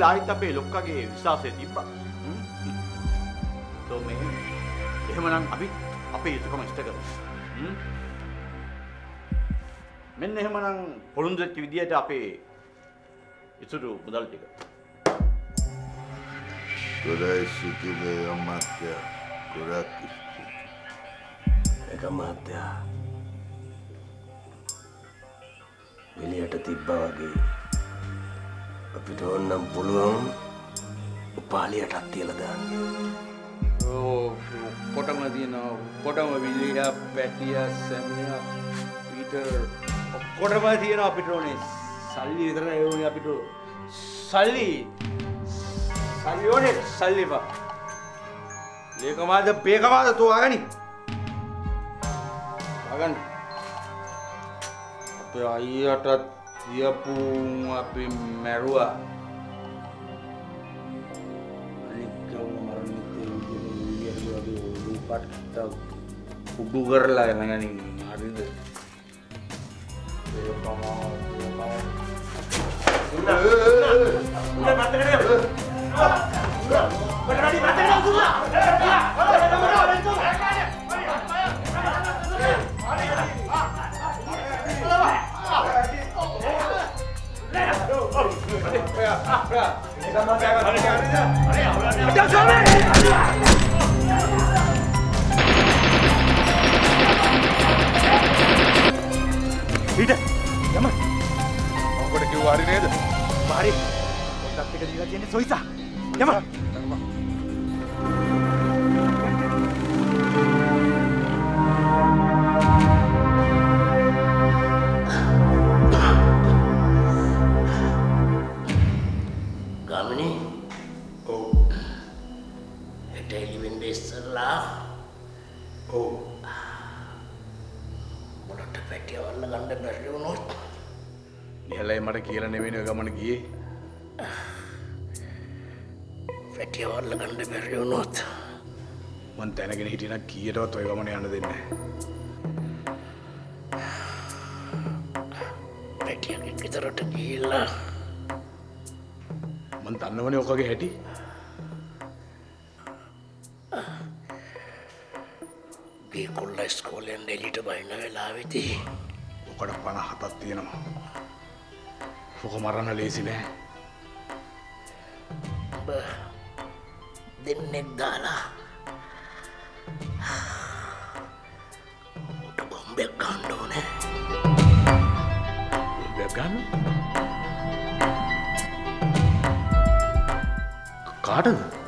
සෝම්මේ ආයිත් අපේ ලොක්කගේ විශ්වාසය තිබ්බා. හ්ම්? සෝම්මේ එහෙමනම් අපි අපේ යුතුයකම ඉෂ්ට කරමු. හ්ම්? මෙන්න එහෙමනම් පොළොන්දු වෙච්ච විදියට අපේ ඉතුරු මුදල් ටික. ගොඩයි සිතිලේ අමාත්‍ය ගොඩක් එක මහත්තයා එලියට තිබ්බා වගේ අපිට ඕන්නම් පුළුවන් උපාලියටත් තියලා දාන්න. ඔක්කොටම තියෙනවා ඔක්කොටම විලිය පැටිය සැමිය පීටර් ඔක්කොටම තියෙනවා අපිට ඕනේ. සල්ලි විතරයි ඕනේ අපිට. සල්ලි. සල්ලි ඕනේ සල්ලි බා. ලේකමාද බේකමාද තුවාගනි. අගන්න අපේ අයියටත් dia Siapung api merua. Ikaw kemarin itu yung biar baru lupa kita kubugar lah yang ini hari itu. Saya kamu, saya kamu. Sudah, sudah, sudah mati kan ya? Sudah, sudah, sudah mati kan sudah. Sudah, sudah, sudah mati kan sudah. කරලා නැගනින් හරිද ඊට යම ඔකට කිව්වා හරි නේද? හරි පොඩ්ඩක් එක දීලා කියන්නේ සොයිසා. යම. හෙට එළිවෙන්න ඉස්සරලා ඔව් මොනට පැටිය වන්න ගන්න බැරි වුණොත් නිහලයි මට කියලා නෙවෙයි ගමන ගියේ පැටිය වන්න ගන්න බැරි වුණොත් මං දැනගෙන හිටියනම් කීයටවත් ඔය ගමන යන්න දෙන්නේ නැහැ පැටියගේ ගෙදරට ගිහිල්ලා මං දන්නවනේ ඔකගේ හැටි ගේ කොල්ල ස්කෝලෙන් එලිට බයින්න වෙලාවෙදී ඔකට පණ හතක් තියෙනවා? ඔක මරන්න ලේසි නෑ. දෙන්නෙක් දාලා උට බොම්බෙක් ගන්න ඕනේ. බැක් ගන්න? කාටද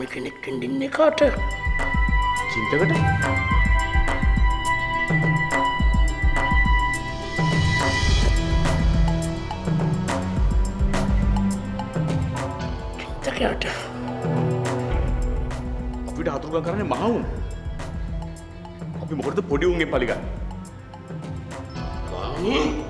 ස්වාමි කෙනෙක්ෙන් දින්න කාට? චින්තකට? චින්තකයට. අපිට අතුරුගම් කරන්නේ මහවුන්. අපි මොකටද පොඩි උන්ගේ පලිගන්න මන්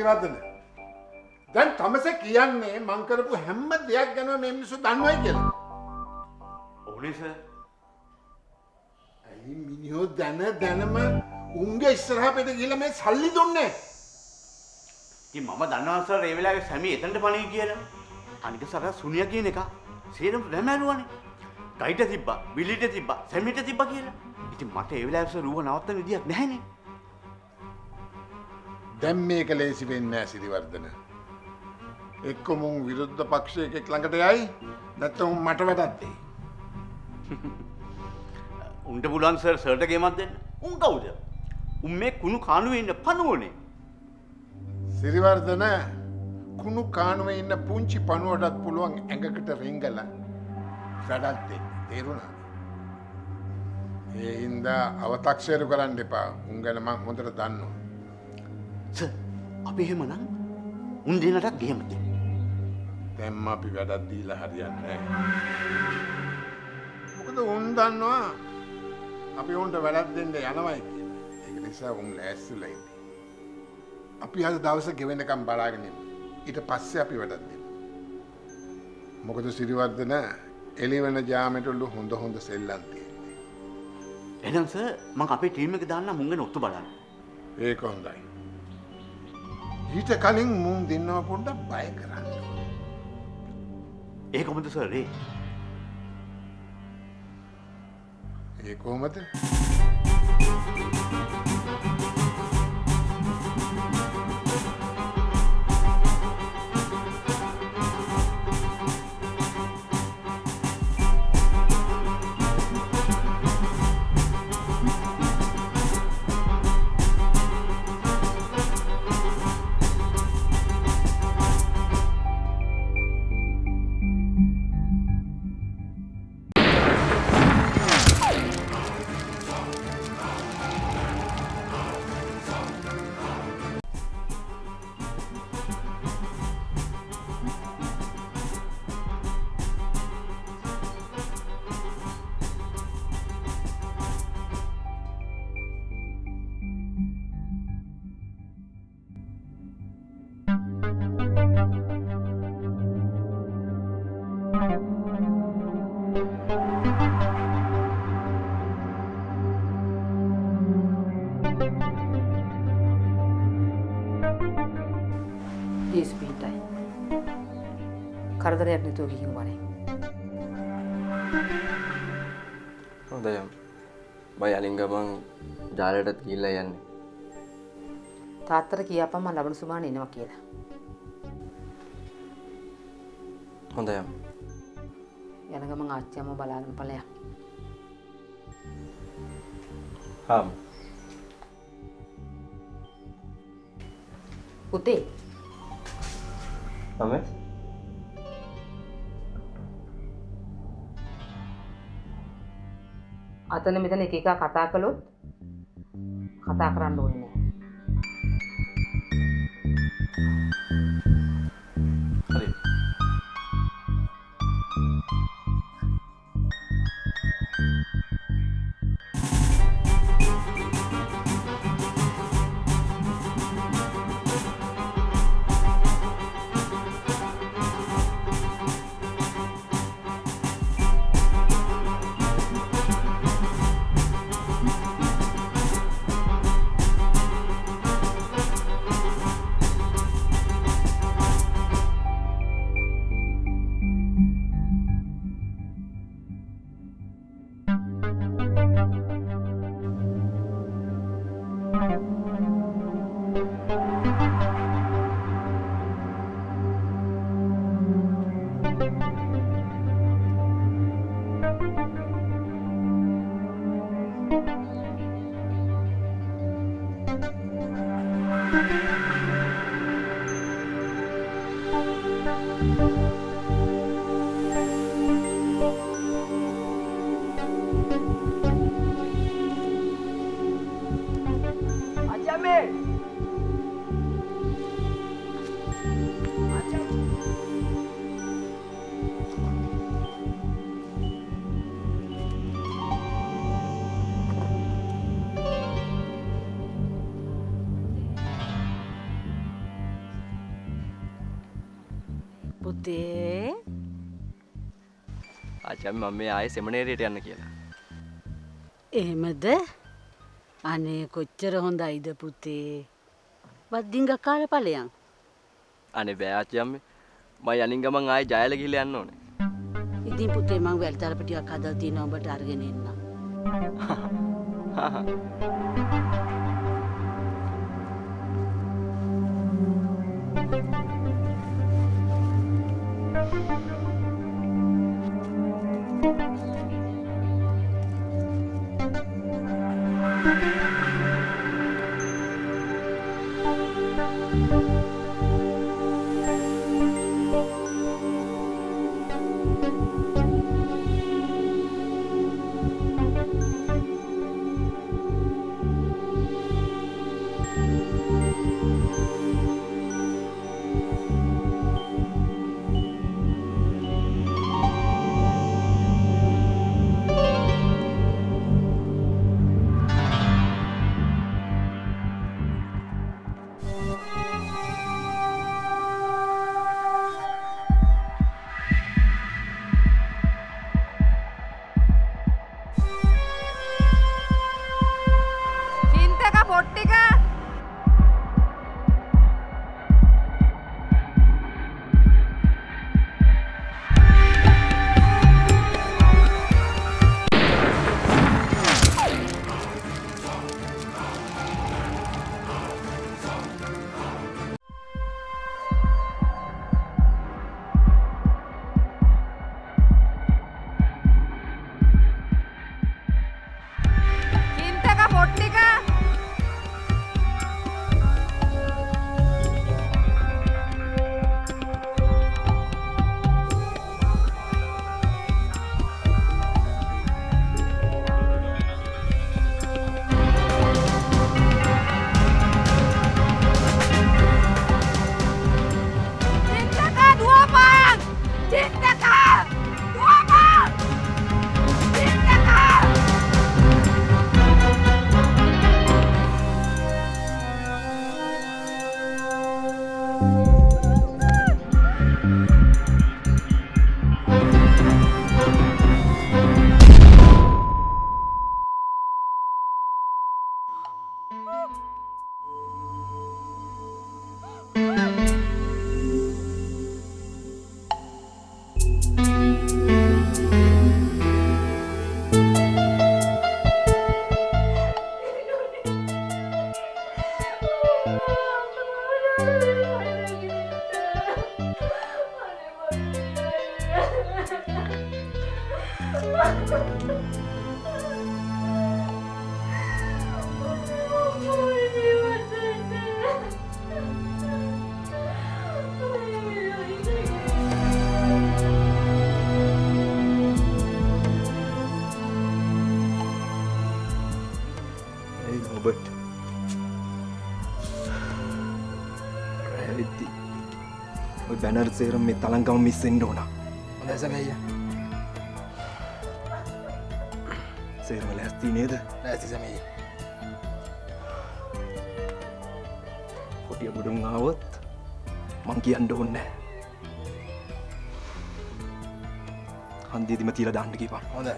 සිරිවර්ධන. දැන් තමස කියන්නේ මං කරපු හැම දෙයක් ගැන මේ මිනිස්සු දන්නවයි කියලා. ඕනේ සර්. ඇයි මිනිහෝ දැන දැනම උන්ගේ ඉස්සරහා පිට ගිහලා මේ සල්ලි දුන්නේ? ඉතින් මම දන්නවා සර් ඒ වෙලාවේ සැමි එතනට පණී කියලා. අනික සර සුනිය කියන එක සේරම දැමෑරුවානේ. ගයිට තිබ්බා, බිලිට තිබ්බා, සැමිට තිබ්බා කියලා. ඉතින් මට ඒ වෙලාවේ සර් ඌව නවත්තන්න විදියක් නැහැනේ. දැන් මේක ලේසි වෙන්නේ නැහැ සිරිවර්ධන. එක්ක මුන් විරුද්ධ පක්ෂයකෙක් ළඟට යයි නැත්නම් මට වැඩක් දෙයි. උන්ට පුළුවන් සර් සර්ට ගේමක් දෙන්න. උන් කවුද? උන් මේ කුණු කාණුවේ ඉන්න පණුවනේ. සිරිවර්ධන කුණු කානුවේ ඉන්න පුංචි පණුවටත් පුළුවන් ඇඟකට රිංගලා වැඩක් දෙන්න. තේරුණාද? ඒ හින්දා අව탁සේරු කරන්න එපා. උන් ගැන මං හොඳට දන්නවා. සර් අපි එහෙමනම් උන් දෙන්නටත් ගේම දෙන්න. දැම්ම අපි වැඩක් දීලා හරියන්නේ නැහැ. මොකද උන් දන්නවා අපි උන්ට වැඩක් දෙන්න යනවයි කියලා. ඒක නිසා උන් ලෑස්තිලා ඉන්නේ. අපි අද දවස ගෙවෙනකම් බලාගෙන. ඊට පස්සේ අපි වැඩක් දෙමු. මොකද සිරිවර්ධන එළිවෙන ජාමෙටලු හොඳ හොඳ සෙල්ලම් තියෙන්නේ. එහෙනම් සර් මම අපේ ටීම් එක දාන්න මුංගෙන ඔත්තු බලන්න. ඒක හොඳයි. ඊට කලින් මුන් දෙන්නව පොඩ්ඩක් බය කරන්න. ඒ කොහොමද සර් ඒ? ඒ කොහොමද? නැතුව ගිහින් වනේ. හොඳය බයි අලින් ගමන් ජාලයටත් කියල්ල යන්න. තාත්තර කියපම ලබන සුමාන එනවා කියලා. හොඳයම් යන ගමන් ආච්චියම බලාගෙන පලයක් හාම්. පුතේ තම අතන මෙතන එක එක කතා කළොත් කතා කරන්න ඕනේ නෑ. ආචාමි මම මේ ආයේ සෙමනේරයට යන්න කියලා. එහෙමද අනේ කොච්චර හොඳයිද පුතේ බද්දිංග කාල පලයන් අනේ බෑ ආච්චම්මි. මම යනින් ගමන් ආයේ ජයල ගිහලා යන්න ඕනේ. ඉතින් පුතේ මං වැල්තරපටියක් හදල් තියෙන ඔබට අරගෙන එන්න ඒ ඔබට රැවිද්දි ඔය බැනර් සේරම් මේ තලංගම මිස්සෙන්ඩ සේරම ලැස්ති නේද ලැසි සැමයි කොටිය ගොඩුන් ආවොත් මං කියන්න ඔන්න හන්දිදිම තිීල දාන්නකිපා හොඳයි